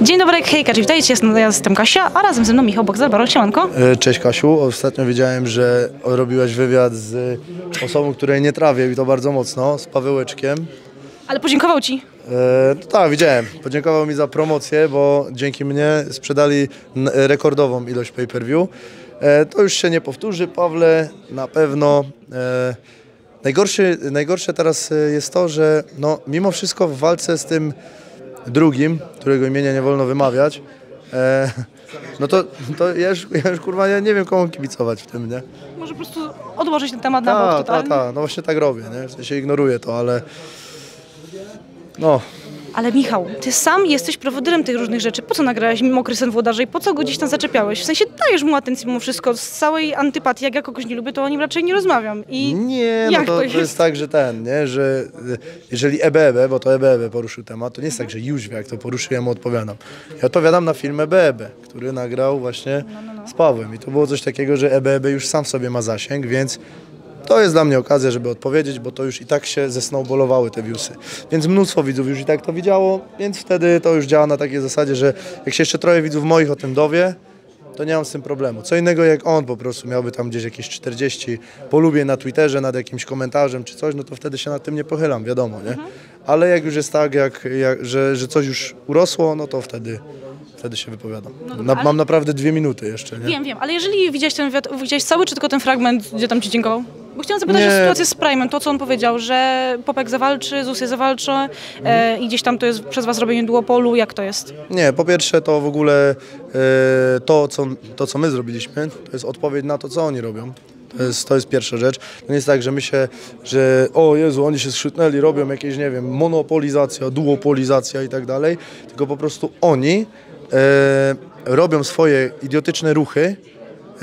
Dzień dobry, hejka, witajcie, ja jestem Kasia, a razem ze mną Michał Bogzal-Barol, siemanko. E, Cześć Kasiu, ostatnio wiedziałem, że robiłaś wywiad z osobą, której nie trawię i to bardzo mocno, z Pawełeczkiem. Ale podziękował Ci. E, no tak, widziałem. Podziękował mi za promocję, bo dzięki mnie sprzedali rekordową ilość pay-per-view. E, to już się nie powtórzy, Pawle, na pewno. E, najgorszy, najgorsze teraz e, jest to, że no, mimo wszystko w walce z tym drugim, którego imienia nie wolno wymawiać, e, no to, to ja, już, ja już kurwa ja nie wiem komu kibicować w tym, nie? Może po prostu odłożyć ten temat na bok Tak, tak, totalnie. tak, no właśnie tak robię, nie? W sensie ignoruję to, ale no, Ale Michał, Ty sam jesteś prowodyrem tych różnych rzeczy. Po co nagrałeś mokry sen włodarza i po co go gdzieś tam zaczepiałeś? W sensie dajesz mu atencję mimo wszystko. Z całej antypatii, jak ja kogoś nie lubię, to o nim raczej nie rozmawiam. I Nie, no to, to to jest? jest tak, że ten, nie, że y, jeżeli EBEB, bo to EBEB poruszył temat, to nie jest tak, że już jak to poruszył, ja mu odpowiadam. Ja odpowiadam na film EBEB, który nagrał właśnie No, z Pawłem i to było coś takiego, że EBEB już sam sobie ma zasięg, więc to jest dla mnie okazja, żeby odpowiedzieć, bo to już i tak się zesnowbolowały te viewsy. Więc mnóstwo widzów już i tak to widziało, więc wtedy to już działa na takiej zasadzie, że jak się jeszcze troje widzów moich o tym dowie, to nie mam z tym problemu. Co innego jak on po prostu miałby tam gdzieś jakieś 40 polubię na Twitterze nad jakimś komentarzem czy coś, no to wtedy się nad tym nie pochylam, wiadomo, nie? Ale jak już jest tak, jak, jak, że, że coś już urosło, no to wtedy, wtedy się wypowiadam. Na, ale- mam naprawdę dwie minuty jeszcze, nie? Wiem, wiem, ale jeżeli widziałeś ten wywiad, widziałeś cały, czy tylko ten fragment, gdzie tam Ci dziękował? Bo chciałam zapytać Nie. o sytuację z Prime'em, to co on powiedział, że Popek zawalczy, Zusy zawalczy e, i gdzieś tam to jest przez Was robienie duopolu, jak to jest? Nie, po pierwsze to w ogóle e, to, co, to, co my zrobiliśmy, to jest odpowiedź na to, co oni robią. To jest, to jest pierwsza rzecz. To nie jest tak, że my się, że o Jezu, oni się zszytnęli, robią jakieś, nie wiem, monopolizacja, duopolizacja i tak dalej, tylko po prostu oni e, robią swoje idiotyczne ruchy,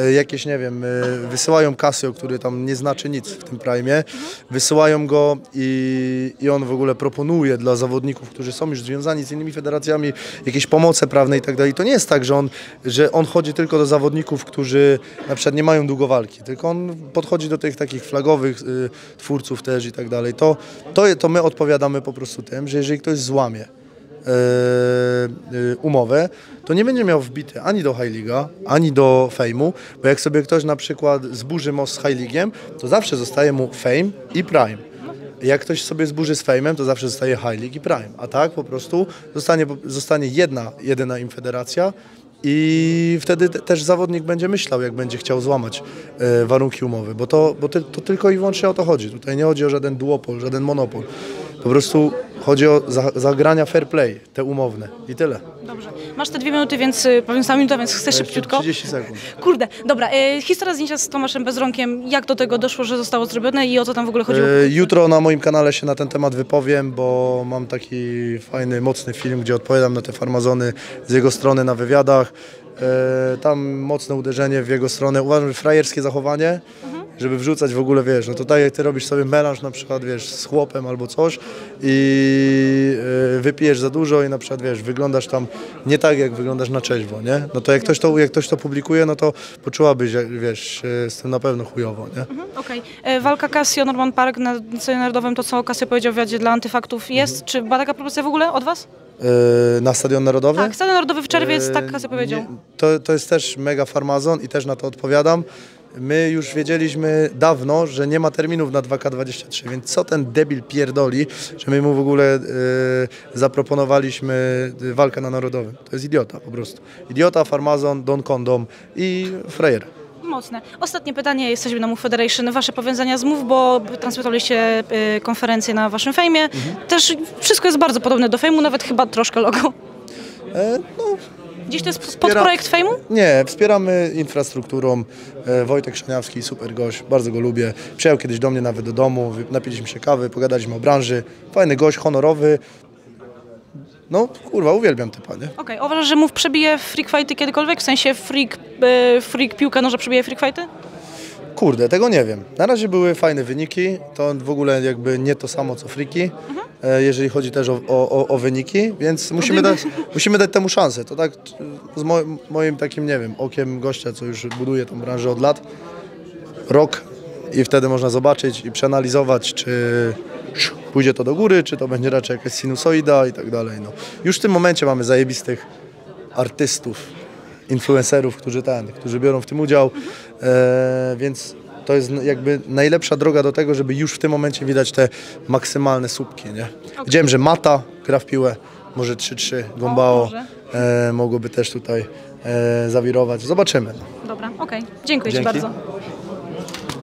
jakieś, nie wiem, e, wysyłają Casio, który tam nie znaczy nic w tym prime, wysyłają go i, i on w ogóle proponuje dla zawodników, którzy są już związani z innymi federacjami, jakieś pomoce prawne i tak dalej. To nie jest tak, że on, że on chodzi tylko do zawodników, którzy na przykład nie mają długo walki, tylko on podchodzi do tych takich flagowych y, twórców też i tak dalej. To, to, to my odpowiadamy po prostu tym, że jeżeli ktoś złamie e, e, umowę, to nie będzie miał wbity ani do High League'a, ani do Fame'u, bo jak sobie ktoś na przykład zburzy most z High League'iem, to zawsze zostaje mu Fame i Prime. Jak ktoś sobie zburzy z Fame'em, to zawsze zostaje High League i Prime. A tak po prostu zostanie, zostanie jedna, jedyna im federacja i wtedy te, też zawodnik będzie myślał, jak będzie chciał złamać e, warunki umowy, bo, to, bo ty, to tylko i wyłącznie o to chodzi. Tutaj nie chodzi o żaden duopol, żaden monopol. Po prostu chodzi o za, zagrania fair play, te umowne i tyle. Dobrze. Masz te dwie minuty, więc y, powiem samą minutę, więc chcę szybciutko. 30 sekund. Kurde, dobra, e, historia zdjęcia z Tomaszem Bezronkiem, jak do tego doszło, że zostało zrobione i o co tam w ogóle chodziło? E, Jutro na moim kanale się na ten temat wypowiem, bo mam taki fajny, mocny film, gdzie odpowiadam na te farmazony z jego strony na wywiadach. E, Tam mocne uderzenie w jego stronę. Uważam, że frajerskie zachowanie, żeby wrzucać w ogóle, wiesz, no to tak jak ty robisz sobie melanż na przykład, wiesz, z chłopem albo coś i e, wypijesz za dużo i na przykład, wiesz, wyglądasz tam nie tak, jak wyglądasz na trzeźwo, nie? No to jak ktoś to, jak ktoś to publikuje, no to poczułabyś, wiesz, e, z tym na pewno chujowo, nie? Mhm, Okej. E, Walka Casio, Norman Park na scenie narodowym, to co Casio powiedział w wywiadzie dla antyfaktów jest? Czy była taka propozycja w ogóle od Was? Na Stadion Narodowy? Tak, scena narodowy w czerwiec, tak Casio powiedział. nie, To, to jest też mega farmazon i też na to odpowiadam. My już wiedzieliśmy dawno, że nie ma terminów na 2K23, więc co ten debil pierdoli, że my mu w ogóle e, zaproponowaliśmy e, walkę na Narodowym. To jest idiota po prostu. Idiota, farmazon, don kondom i frajer. Mocne. Ostatnie pytanie, jesteśmy na Move Federation. Wasze powiązania z Move, bo transmitowaliście y, konferencję na waszym fejmie. Mhm. Też wszystko jest bardzo podobne do fejmu, nawet chyba troszkę logo. E, no, Gdzieś to jest Wspiera- podprojekt fejmu? Nie, wspieramy infrastrukturą. E, Wojtek Szaniawski, super gość, bardzo go lubię. Przyjechał kiedyś do mnie nawet do domu, napiliśmy się kawy, pogadaliśmy o branży. Fajny gość, honorowy. No, kurwa, uwielbiam typa, nie? Okej, uważasz, że Move przebije freak fighty kiedykolwiek? W sensie freak, y, freak piłka noża przebije freak fighty? Kurde, tego nie wiem. Na razie były fajne wyniki, to w ogóle jakby nie to samo co friki, e, jeżeli chodzi też o, o, o- o wyniki, więc musimy dać, musimy dać temu szansę. To tak z moim, moim takim, nie wiem, okiem gościa, co już buduje tą branżę od lat, rok i wtedy można zobaczyć i przeanalizować, czy pójdzie to do góry, czy to będzie raczej jakaś sinusoida i tak dalej. No. Już w tym momencie mamy zajebistych artystów, influencerów, którzy ten, którzy biorą w tym udział, e, więc to jest jakby najlepsza droga do tego, żeby już w tym momencie widać te maksymalne słupki, nie? Widziałem, że Mata gra w piłę, może 3-3, Gombao może. e, mogłoby też tutaj e, zawirować. Zobaczymy. Dobra, okej. Dziękuję Ci Dzięki. bardzo.